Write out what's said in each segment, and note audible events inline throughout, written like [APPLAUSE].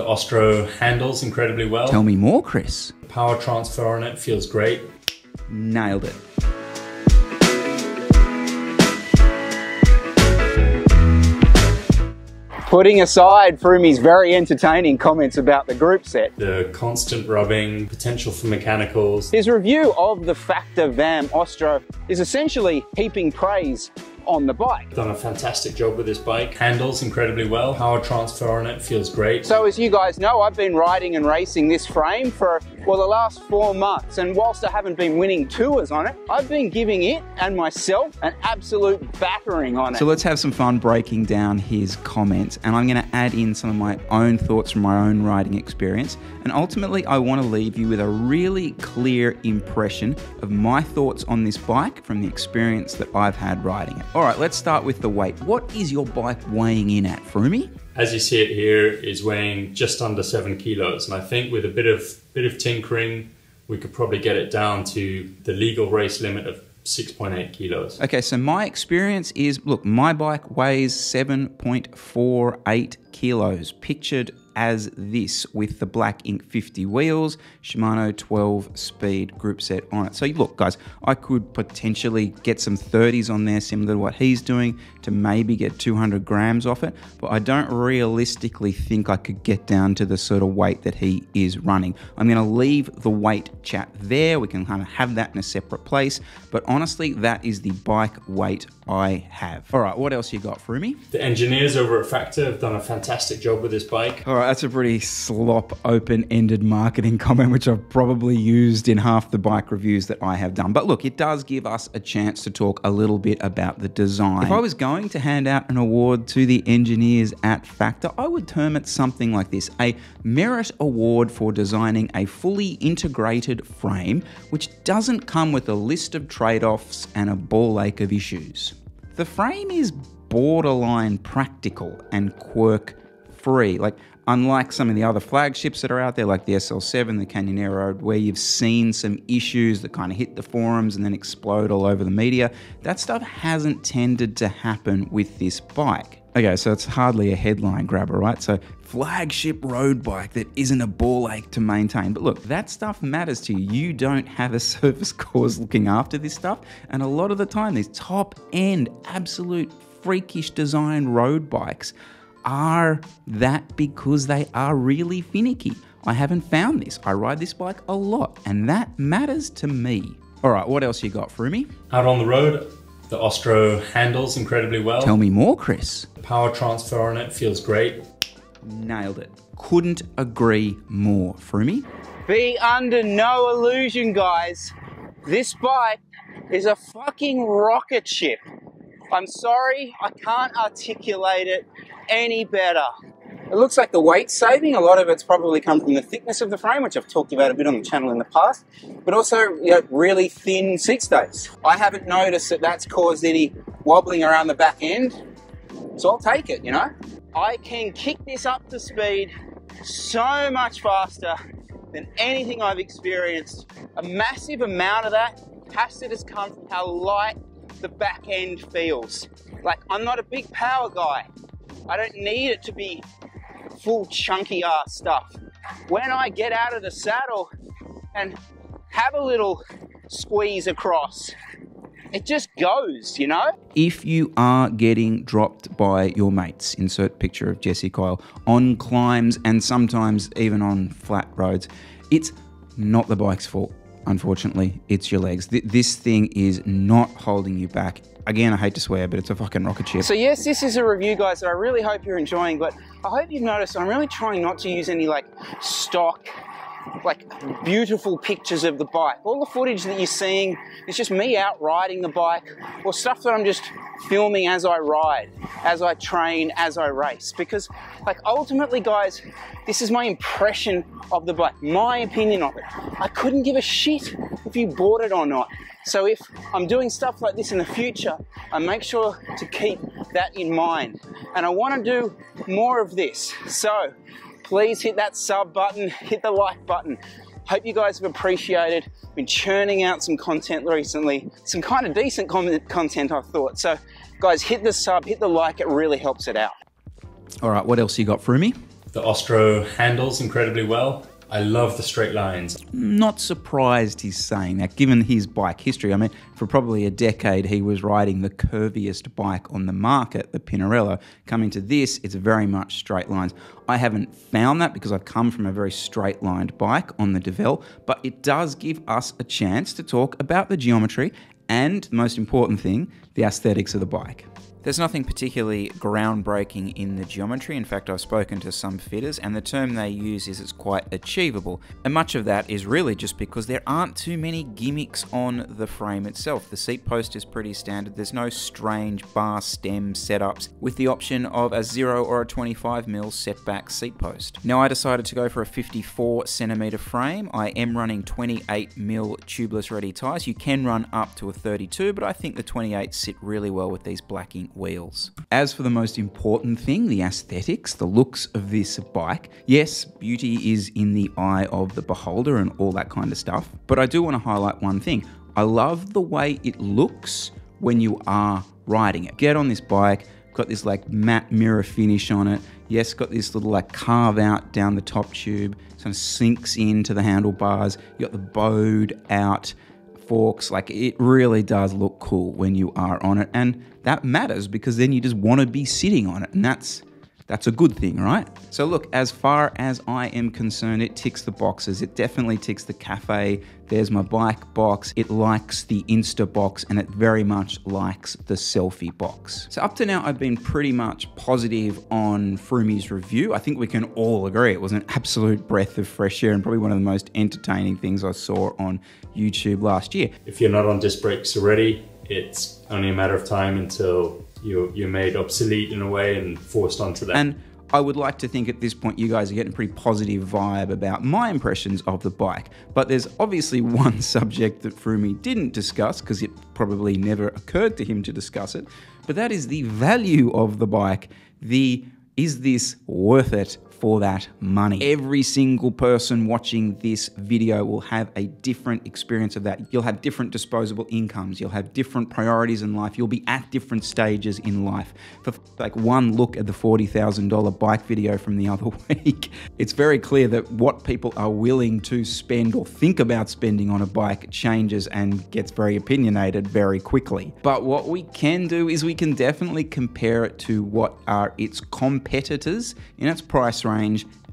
The Ostro handles incredibly well. Tell me more, Chris. Power transfer on it feels great. Nailed it. Putting aside Froomey's very entertaining comments about the group set, The constant rubbing, potential for mechanicals. his review of the Factor VAM Ostro is essentially heaping praise on the bike. Done a fantastic job with this bike. Handles incredibly well. Power transfer on it feels great. So as you guys know, I've been riding and racing this frame for, well, the last four months. And whilst I haven't been winning tours on it, I've been giving it and myself an absolute battering on it. So let's have some fun breaking down his comments, and I'm going to add in some of my own thoughts from my own riding experience. And ultimately, I want to leave you with a really clear impression of my thoughts on this bike from the experience that I've had riding it. All right, let's start with the weight. What is your bike weighing in at, Froomey? As you see it here, is weighing just under seven kilos. And I think with a bit of bit of tinkering, we could probably get it down to the legal race limit of 6.8 kilos. Okay, so my experience is look, my bike weighs 7.48 kilos, pictured as this with the Black Inc 50 wheels, Shimano 12 speed group set on it. So, look, guys, I could potentially get some 30s on there, similar to what he's doing, to maybe get 200 grams off it, but I don't realistically think I could get down to the sort of weight that he is running. I'm going to leave the weight chat there. We can kind of have that in a separate place, but honestly, that is the bike weight I have. All right, what else you got, Froomey? The engineers over at Factor have done a fantastic job with this bike. All right, that's a pretty slop, open ended marketing [LAUGHS] comment, which I've probably used in half the bike reviews that I have done. But look, it does give us a chance to talk a little bit about the design. If I was going to hand out an award to the engineers at Factor, I would term it something like this a merit award for designing a fully integrated frame which doesn't come with a list of trade offs and a ball ache of issues. The frame is borderline practical and quirk free. Like, unlike some of the other flagships that are out there, like the SL7, the Canyon Aeroad, where you've seen some issues that kind of hit the forums and then explode all over the media, that stuff hasn't tended to happen with this bike. Okay, so it's hardly a headline grabber, right? So, flagship road bike that isn't a ball ache to maintain. But look, that stuff matters to you. You don't have a [LAUGHS] service cause looking after this stuff. And a lot of the time, these top end, absolute freakish design road bikes are that because they are really finicky. I haven't found this. I ride this bike a lot, and that matters to me. All right, what else you got, Froomey? Out on the road, the Ostro handles incredibly well. Tell me more, Chris. Power transfer on it feels great. Nailed it. Couldn't agree more, Froomey. Be under no illusion, guys. This bike is a fucking rocket ship. I'm sorry, I can't articulate it any better. It looks like the weight saving, a lot of it's probably come from the thickness of the frame, which I've talked about a bit on the channel in the past, but also you know, really thin seat stays. I haven't noticed that that's caused any wobbling around the back end, so I'll take it, you know? I can kick this up to speed so much faster than anything I've experienced. A massive amount of that has to just come from how light the back end feels. Like, I'm not a big power guy. I don't need it to be full chunky ass stuff. When I get out of the saddle and have a little squeeze across, it just goes, you know? If you are getting dropped by your mates, insert picture of Jesse Coyle, on climbs and sometimes even on flat roads, it's not the bike's fault. Unfortunately, it's your legs. Th- this thing is not holding you back. Again, I hate to swear, but it's a fucking rocket ship. So yes, this is a review, guys, that I really hope you're enjoying. But I hope you've noticed I'm really trying not to use any like stock, like beautiful pictures of the bike. All the footage that you're seeing is just me out riding the bike, or stuff that I'm just filming as I ride, as I train, as I race. Because, like, ultimately, guys, this is my impression of the bike, my opinion of it. I couldn't give a shit if you bought it or not. So if I'm doing stuff like this in the future, I make sure to keep that in mind. And I want to do more of this. So please hit that sub button, hit the like button. Hope you guys have appreciated. Been churning out some content recently, some kind of decent content, I thought. So, guys, hit the sub, hit the like. It really helps it out. All right, what else you got Froomey? The Ostro handles incredibly well. I love the straight lines. Not surprised he's saying that, given his bike history. I mean, for probably a decade, he was riding the curviest bike on the market, the Pinarello. Coming to this, it's very much straight lines. I haven't found that because I've come from a very straight lined bike on the Devel, but it does give us a chance to talk about the geometry and, the most important thing, the aesthetics of the bike. There's nothing particularly groundbreaking in the geometry. In fact, I've spoken to some fitters, and the term they use is it's quite achievable. And much of that is really just because there aren't too many gimmicks on the frame itself. The seat post is pretty standard, there's no strange bar stem setups, with the option of a 0 or a 25mm setback seat post. Now, I decided to go for a 54 centimeter frame. I am running 28mm tubeless ready tyres. You can run up to a 32, but I think the 28 sit really well with these Black Inc wheels. As for the most important thing, the aesthetics, the looks of this bike, yes, beauty is in the eye of the beholder and all that kind of stuff, but I do want to highlight one thing. I love the way it looks when you are riding it. Get on this bike, got this like matte mirror finish on it. Yes, got this little like carve out down the top tube, sort of sinks into the handlebars. You got the bowed out forks. Like it really does look cool when you are on it. And that matters because then you just want to be sitting on it. And that's that's a good thing, right? So look, as far as I am concerned, it ticks the boxes. It definitely ticks the cafe. There's my bike box. It likes the Insta box and it very much likes the selfie box. So up to now, I've been pretty much positive on Froomey's review. I think we can all agree it was an absolute breath of fresh air and probably one of the most entertaining things I saw on YouTube last year. If you're not on disc brakes already, it's only a matter of time until you're, you're made obsolete in a way and forced onto that. And I would like to think at this point you guys are getting a pretty positive vibe about my impressions of the bike. But there's obviously [LAUGHS] one subject that Froomey didn't discuss because it probably never occurred to him to discuss it. But that is the value of the bike. The is this worth it for that money. Every single person watching this video will have a different experience of that. You'll have different disposable incomes. You'll have different priorities in life. You'll be at different stages in life. For like one look at the $40,000 bike video from the [LAUGHS] other week, it's very clear that what people are willing to spend or think about spending on a bike changes and gets very opinionated very quickly. But what we can do is we can definitely compare it to what are its competitors in its price range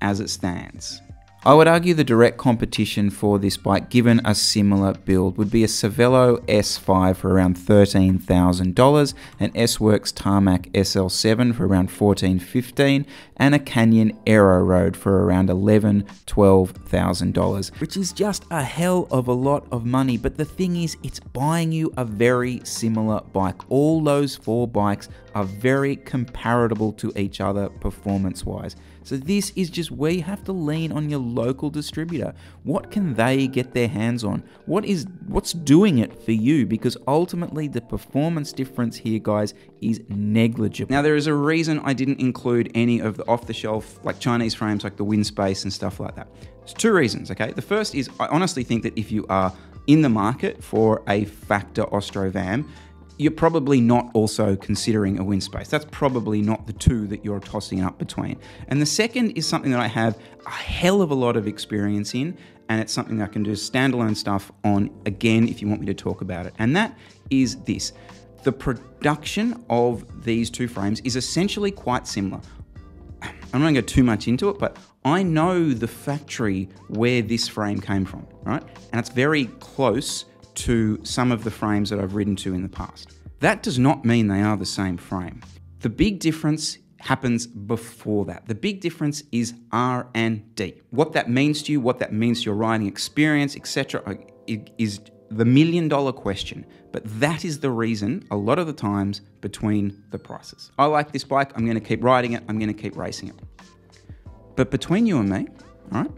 as it stands. I would argue the direct competition for this bike, given a similar build, would be a Cervelo S5 for around $13,000, an S-Works Tarmac SL7 for around 14,15, and a Canyon Aeroad for around $11,000, $12,000, which is just a hell of a lot of money. But the thing is, it's buying you a very similar bike. All those four bikes are very comparable to each other performance-wise. So this is just where you have to lean on your local distributor. What can they get their hands on? What is what's doing it for you? Because ultimately the performance difference here, guys, is negligible. Now there is a reason I didn't include any of the off-the-shelf like Chinese frames like the Winspace and stuff like that. There's two reasons, okay? The first is I honestly think that if you are in the market for a Factor Ostro VAM, you're probably not also considering a Winspace. That's probably not the two that you're tossing up between. And the second is something that I have a hell of a lot of experience in, and it's something I can do standalone stuff on again if you want me to talk about it. And that is this. The production of these two frames is essentially quite similar. I'm not going to go too much into it, but I know the factory where this frame came from, right? And it's very close to some of the frames that I've ridden to in the past. That does not mean they are the same frame. The big difference happens before that. The big difference is R and D. What that means to you, what that means to your riding experience, etc., uh, is the million dollar question. But that is the reason a lot of the times between the prices. I like this bike, I'm going to keep riding it, I'm going to keep racing it. But between you and me, all right,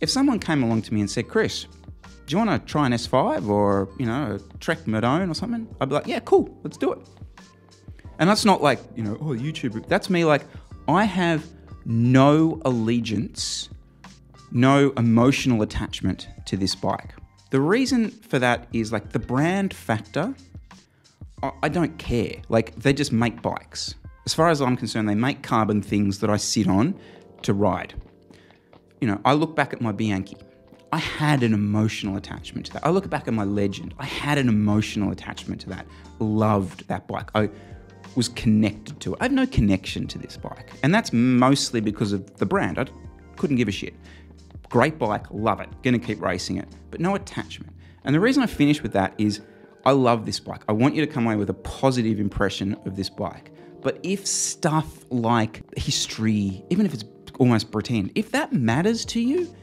if someone came along to me and said, Chris, do you want to try an S5 or, you know, a Trek Madone or something? I'd be like, yeah, cool, let's do it. And that's not like, you know, oh, YouTube. That's me like, I have no allegiance, no emotional attachment to this bike. The reason for that is like the brand factor, I don't care. Like, they just make bikes. As far as I'm concerned, they make carbon things that I sit on to ride. You know, I look back at my Bianchi. I had an emotional attachment to that. I look back at my Legend. I had an emotional attachment to that. Loved that bike. I was connected to it. I have no connection to this bike. And that's mostly because of the brand. I couldn't give a shit. Great bike, love it. Gonna keep racing it, but no attachment. And the reason I finish with that is I love this bike. I want you to come away with a positive impression of this bike. But if stuff like history, even if it's almost pretend, if that matters to you,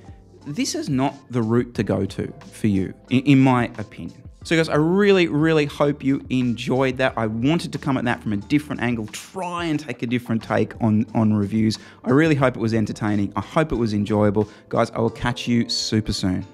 this is not the route to go to for you, in, in my opinion. So, guys, I really, really hope you enjoyed that. I wanted to come at that from a different angle, try and take a different take on, on reviews. I really hope it was entertaining. I hope it was enjoyable. Guys, I will catch you super soon.